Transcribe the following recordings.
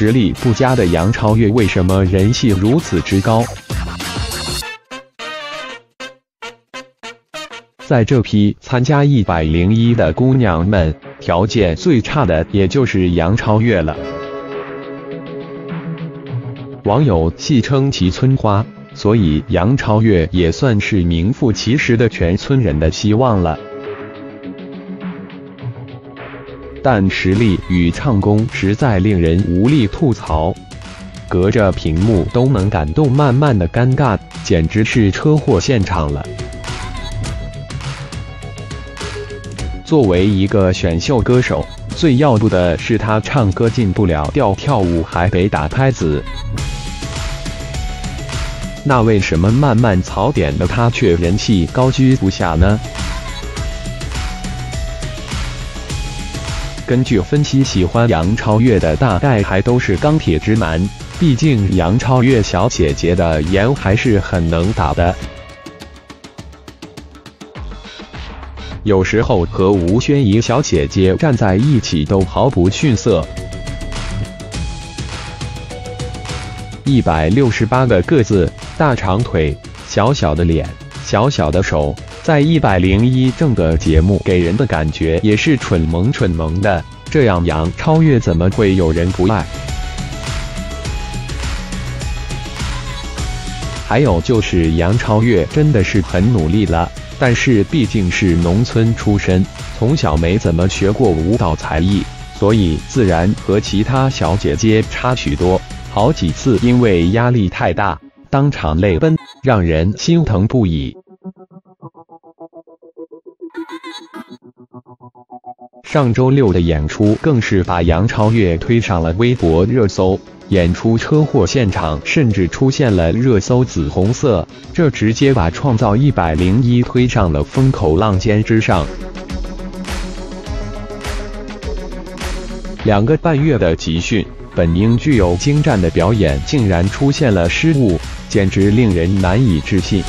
实力不佳的杨超越为什么人气如此之高？在这批参加一百零一的姑娘们，条件最差的也就是杨超越了。网友戏称其村花，所以杨超越也算是名副其实的全村人的希望了。但实力与唱功实在令人无力吐槽，隔着屏幕都能感动，慢慢的尴尬，简直是车祸现场了。作为一个选秀歌手，最要不的是他唱歌进不了调，跳舞还得打拍子。那为什么慢慢槽点的他却人气高居不下呢？根据分析，喜欢杨超越的大概还都是钢铁直男，毕竟杨超越小姐姐的颜还是很能打的。有时候和吴宣仪小姐姐站在一起都毫不逊色。一百六十八个个子，大长腿，小小的脸，小小的手，在一百零一正的节目给人的感觉也是蠢萌蠢萌的。这样杨超越怎么会有人不爱？还有就是杨超越真的是很努力了。但是毕竟是农村出身，从小没怎么学过舞蹈才艺，所以自然和其他小姐姐差许多。好几次因为压力太大，当场泪奔，让人心疼不已。上周六的演出更是把杨超越推上了微博热搜。演出车祸现场，甚至出现了热搜紫红色，这直接把创造一百零一推上了风口浪尖之上。两个半月的集训，本应具有精湛的表演，竟然出现了失误，简直令人难以置信。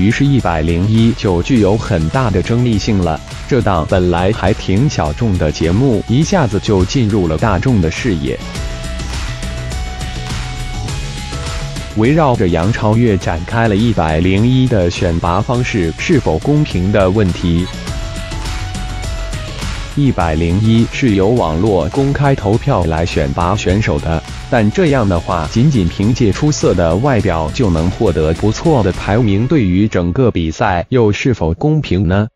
于是，一百零一就具有很大的争议性了。这档本来还挺小众的节目，一下子就进入了大众的视野。围绕着杨超越展开了一百零一的选拔方式是否公平的问题。一百零一是由网络公开投票来选拔选手的，但这样的话，仅仅凭借出色的外表就能获得不错的排名，对于整个比赛又是否公平呢？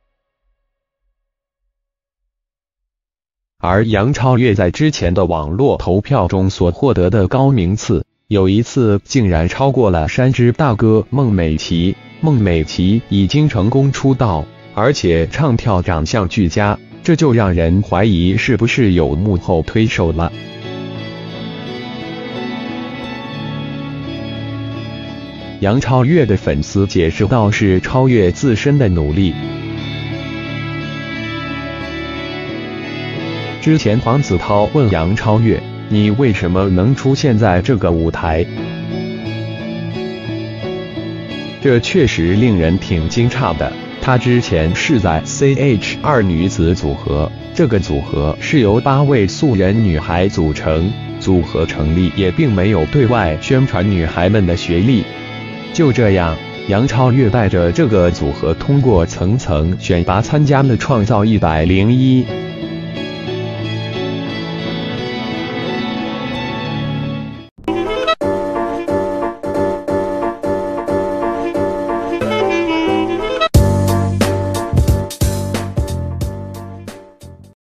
而杨超越在之前的网络投票中所获得的高名次，有一次竟然超过了山之大哥孟美岐。孟美岐已经成功出道，而且唱跳长相俱佳，这就让人怀疑是不是有幕后推手了。杨超越的粉丝解释道：“是超越自身的努力。”之前黄子韬问杨超越：“你为什么能出现在这个舞台？”这确实令人挺惊诧的。她之前是在 CH 二女子组合，这个组合是由八位素人女孩组成，组合成立也并没有对外宣传女孩们的学历。就这样，杨超越带着这个组合通过层层选拔参加了《创造一百零一》。